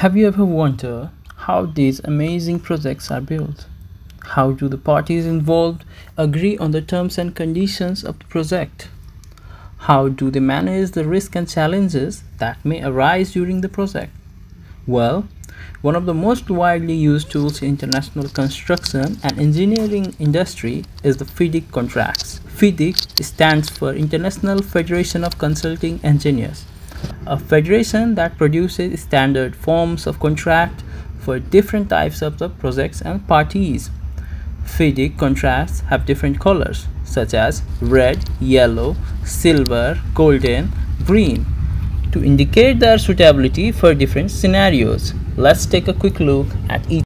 Have you ever wondered how these amazing projects are built? How do the parties involved agree on the terms and conditions of the project? How do they manage the risks and challenges that may arise during the project? Well, one of the most widely used tools in international construction and engineering industry is the FIDIC contracts. FIDIC stands for International Federation of Consulting Engineers, a federation that produces standard forms of contract for different types of the projects and parties. FIDIC contracts have different colors such as red, yellow, silver, golden, green to indicate their suitability for different scenarios. Let's take a quick look at each